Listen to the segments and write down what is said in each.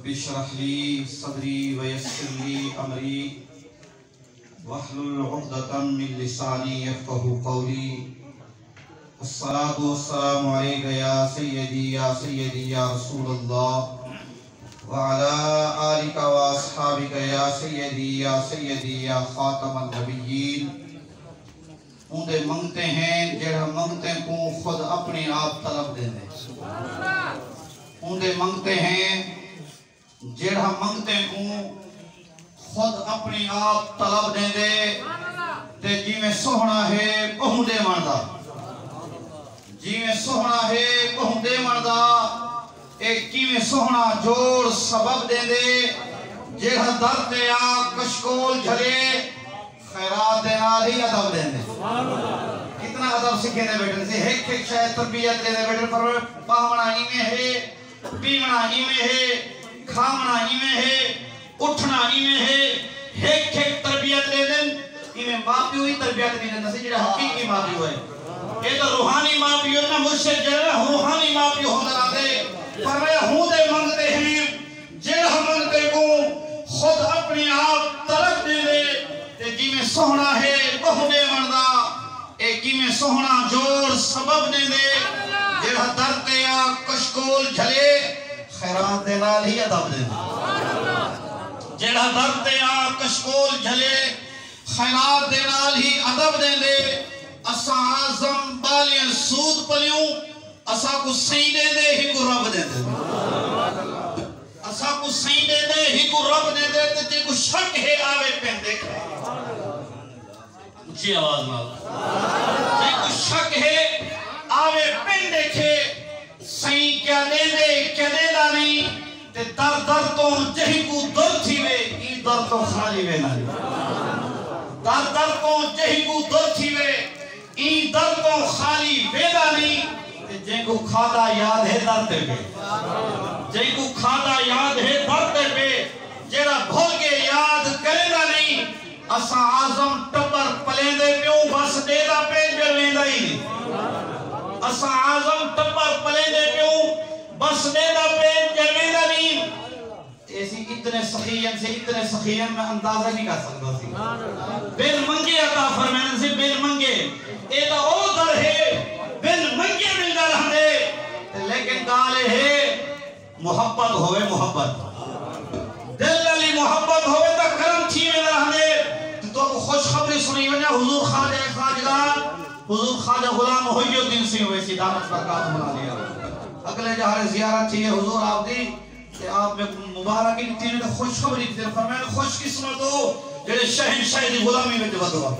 रब्बिशरह ली सदरी वयस्सिर ली अमरी। वहलुल उक़दतम मिन लिसानी यफ़क़हू क़ौली। अस्सलातु वस्सलामु अलैका या सय्यदी या सय्यदी या रसूलल्लाह। व अला आलिका व अस्हाबिका या सय्यदी या सय्यदी या खातमन नबिय्यीन। उन्दे मंगते हैं जेड़ा मंगते को खुद अपने आप तलब देंदे। उन्दे मंगते हैं जेड़ा मंगते को खुद अपने आप तलब देंदे ते जिवें सोहना है, बहु दा जिवें सोहना है, बहु दा ए किवें सोहना जोड़ सबब देंदे। जेड़ा दर ते आ कशकोल झले खैरात दे नाल ही अदब देंदे। कितना अदब सीखे ने बेटे से एक एक शायद तरबियत दे बेटे पर पावना इवें है पीवना इवें है। खावना इवें है, उठना इवें है एक एक तरबियत दे देन। इवें माँ प्यो ही तरबियत नहीं देंदा सी जेड़ा हकीकी माँ प्यो है। ये तो रूहानी माँ प्यो ना मुझसे जेड़ा रूहानी माँ प्यो होंदा दे पर मैं हूँ दे मंगते हैं जेड़ा मंगते को खुद अपने आप तरफ़ दे दे। ते जिवें सोहना है, बहु दे मनदा ए किवें सोहना जोड़ सबब दे दे। जेड़ा दर ते आ कशकोल झले। दे दे जेड़ा दर ते आ कशकोल झले खैरात दे नाल ही अदब दे दे। असा आज़म बालियाँ सूद पलियूं, असा को सही दे दे ही को रब दे दे। असा को सही दे दे ही को रब दे दे, ते जे को शक है आवे पेंदे। ऊँची आवाज़ नाल जे को शक है आवे पेंदे खे। सही क्या दे दे, क्या नहीं ते दर दर तो जही को दर थी वे, ई दर तो खाली वे ना दर दर को जही को दर थी वे, ई दर तो खाली वेदा नहीं ते जे को खादा याद है दर ते पे। जे को खादा याद है दर ते पे, जेड़ा भूल के याद करेगा नहीं, असा आज़म टबर पलेंदे प्यो, बस देदा पे जलेंदा ही असा आज़म टबर पलेंदे प्यो, बस देदा इतने सखीयन से इतने सखीयन में अंदाज़ा नहीं कर सकता सी। बिन मंगे अता फरमाने से बिन मंगे। ए तो ओ दर है बिन मंगे मिलदा रहंदे लेकिन गाल है मोहब्बत होवे मोहब्बत। दिल अली मोहब्बत होवे तो करम थी में रहंदे तो को खुशखबरी सुनी वने हुजूर खाजा खाजगान हुजूर खाजा गुलाम मुहियुद्दीन सिंह वैसी दामत बरकत बना लिया। अगले जहारे जियारत थी हुजूर आप दी कि आप में मुबारक की दी ने खुशखबरी दी फरमाया खुशकिस्मत हो जेड़े शहंशाह दी गुलामी में वदवा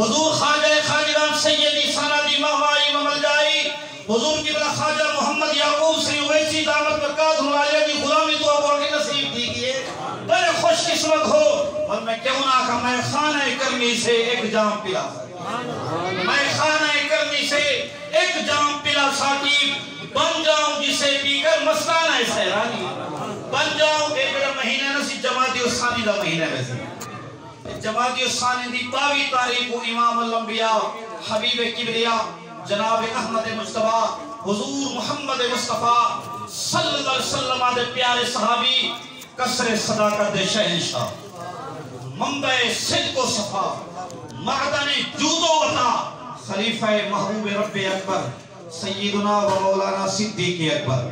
हुजूर खाजा खाजगान सैयदी सनदी महवाई ममल जाई। हुजूर की बला खाजा मोहम्मद याकूब सिंह वैसी दामत बरकत वालिया की गुलामी तो आप और नसीब दी गई बड़े खुशकिस्मत हो। और मैं क्यों ना कहा मैं खाना करनी से एक जाम पिला। मैं खाना करनी से एक जाम पिला साकी, बन जाऊँ जिसे पीकर मस्ताना है सहरानी बन जाऊँ एक बड़ा महीना ना सी जमाती उसानी दा महीना वैसे। जमाती उसानी दी 22 तारीख को इमाम अल हबीब किबरिया, जनाब अहमद मुस्तफ़ा हुजूर मोहम्मद मुस्तफ़ा सल्लल्लाहु अलैहि वसल्लम दे प्यारे सहाबी, कसरे सदाकत दे शहंशाह मंबे सिद्को सफ़ा, मादन जूदो वता खलीफा महबूब रब अकबर सय्यदना व मौलाना सिद्दीक अकबर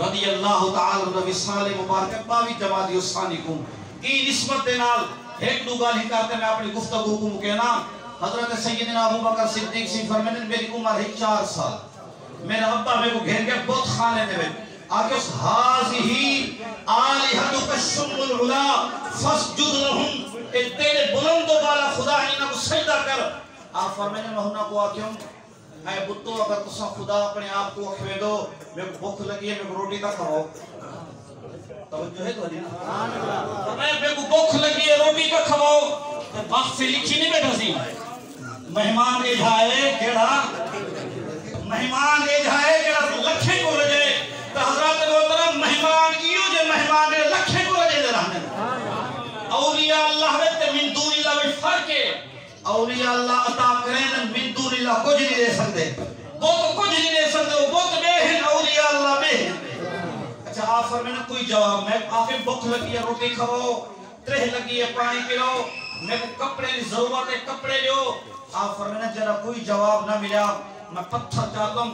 रदी अल्लाह तआला नबी साले मुबारक बावी जमाती उसानी को ई निस्बत दे नाल एक दो गाल करते मैं अपनी गुफ्तगू को कहना हज़रत सैयदना अबू बकर सिद्दीक सिंह फरमाते मेरी उम्र है 4 साल मेरा अब्बा मेरे को घेर के बहुत खाने में आके हाज़िही आलिहतु कशमुल उला फसजुद लहुम ए तेरे बुलंद वाला खुदा है इन्हें को सजदा कर आप फरमाने महुना को आक्यों मैं बुत्तो अगर तुसा खुदा अपने आप को अखवे दो मेरे भूख लगी है मेरे रोटी का खाओ। तवज्जो है तो नहीं मैं मेरे को भूख लगी है रोटी का खाओ। तो वक्त से लिखी नहीं बैठा सी। मेहमान ए जाए केड़ा मेहमान ए जाए केड़ा लखे को रजे तो हज़रत मोहतरम मेहमान इयो जे मेहमान ने लखे को रजे दे रहने औलिया अल्लाह वे ते मिन दूनी ला वे फ़र्क है औलिया अल्लाह अता करें ते मिन दूनी ला कुछ नहीं दे सकते। वो तो कुछ नहीं दे सकते, वो बहुत बेहन औलिया अल्लाह बेहन अच्छा आप फरमाने कोई जवाब? मैं आखिर भूख लगी है, रोटी खाओ, त्रेह लगी है, पानी पिलो मेरे कपड़े की ज़रूरत है, कपड़े दो आप फरमाने जरा कोई जवाब ना मिला। मैं पत्थर चाहता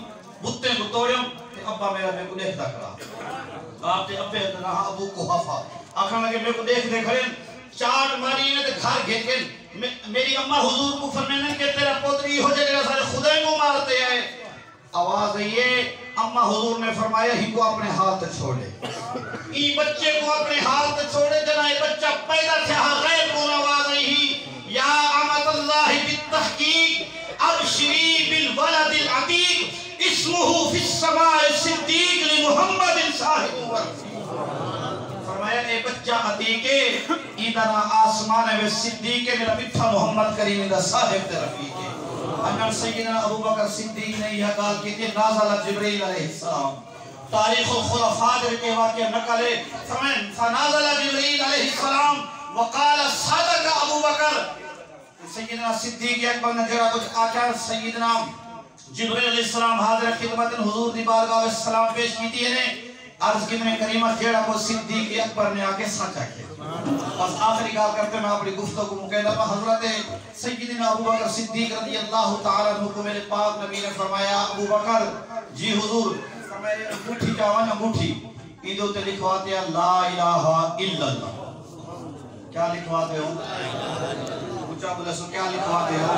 बुत्ते को तोड़ूं अब्बा मेरा मेरे को देखता खड़ा। आप ते अब्बे ना अबू को हफा आखन लगे, मेरे को देख देख खड़े चाट मारी ने ते घर घेर मेरी अम्मा हुजूर को फरमाने के तेरा पोतरी हो जाएगा सारे खुदा को मारते हैं आवाज़ है अम्मा हुजूर ने फरमाया ही को अपने हाथ छोड़े। ई बच्चे को अपने हाथ छोड़े, जना ये बच्चा पैदा थे गैर को आवाज़ ही या अमतल्लाह बितहकीक अबशरी बिल वलदिल अतीक, इस्मुहु फिस समाए सिद्दीक लि मुहम्मद साहिब फरमाया ए बच्चा अतीके इधर आसमान में सिद्दीक मेरा मिठा मोहम्मद करीम दा साहिब ते रफीक अगर सैयदना अबू बकर सिद्दीक ने यह कहा कि ये नाज़ल जिब्रील अलैहिस्सलाम तारीख खुलफा के वाक़या नकल फरमान फनाज़ल जिब्रील अलैहिस्सलाम वक़ाल सदक अबू बकर। सैयदना सिद्दीक अकबर ने जरा कुछ आकर सैयदना जिब्रील अलैहिस्सलाम हाजिर खिदमत हुजूर दी बारगाह में सलाम पेश कीती है अर्ज़ की में करीमा जेड़ा को सिद्दीक अकबर ने आके साचा किया। बस आखिरी गाल करते मैं अपनी गुफ्तगू मुकैदा में हज़रत सैयदना अबू बकर सिद्दीक रज़ी अल्लाह तआला अन्हु को मेरे पाक नबी ने फरमाया, अबू बकर, जी हुजूर, फरमाया, अंगूठी जावन अंगूठी। इदो ते लिखवाते ला इलाहा इल्लल्लाह। क्या लिखवाते हो? ऊँचा बोले, सो क्या लिखवाते हो?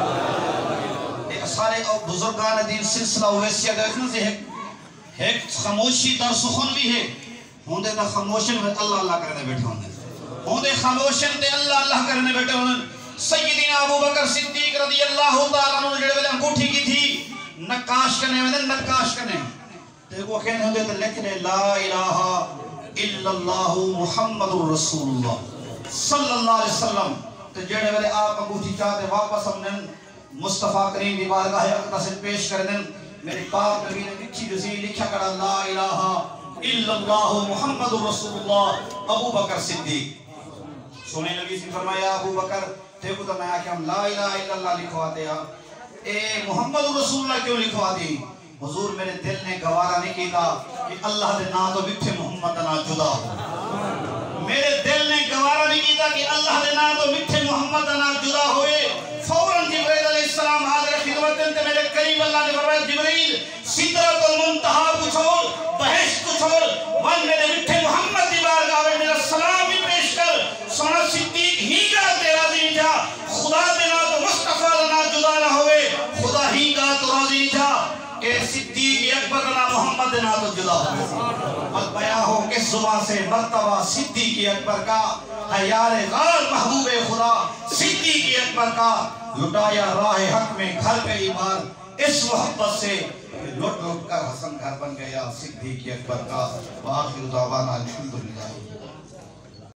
सारे और बुजुर्गान दीन सिलसिला वैसिया देखने से है। एक खामोशी दर सुखन भी है। होंदे ता खामोशन में अल्लाह अल्लाह करने बैठे होंदे। होंदे खामोशन ते अल्लाह अल्लाह करने बैठे होंदे। सैयदना अबू बकर सिद्दीक रज़ी अल्लाह तआला अन्हु जेड़े वेले अंगूठी की थी, नक्काश करने वेले नक्काश करने। ते वो कहने होंदे ते लिखने ला इलाहा इल्लल्लाह मुहम्मदुर रसूलुल्लाह। सल्लल्लाहु अलैहि वसल्लम। ते जेड़े वेले आप अंगूठी चाहते वापस हमने मुस्तफ़ा करीम की बारगाह अक़दस पेश कर दें मेरे पाक नबी ने लिखी जसी लिखा करा, ला इलाहा इल्लल्लाह मुहम्मदुर रसूलुल्लाह, अबू बकर सिद्दीक। सोने नबी से फरमाया, अबू बकर, देखो तो मैं आके हम ला इलाहा इल्लल्लाह लिखवाते हैं। ए मुहम्मदुर रसूलुल्लाह क्यों लिखवाती हुजूर मेरे दिल ने गवारा नहीं किया कि अल्लाह दे नाम तो मिठे मोहम्मद ना जुदा हो। जिब्राइल सिदरतुल मुंतहा को छोड़ बहश को छोड़ वन मिठे मोहम्मद की बारगाह में मेरा सलाम भी पेश कर, सोना सिद्दीक ही का तेरा दिन था, खुदा दे तो मुस्तफ़ा ना जुदा ना होए खुदा ही का तो राज़ी था, के सिद्दीक अकबर ना मोहम्मद ना तो जुदा हो बस बया हो किस ज़ुबान से मर्तबा सिद्दीक अकबर का है यार महबूब खुदा, सिद्दीक अकबर का, लुटाया राह हक में घर गई बार इस मोहब्बत से। लुट लुट कर हसन घर बन गया सिद्दीक अकबर का। आखिर दावाना अल्हम्दुलिल्लाह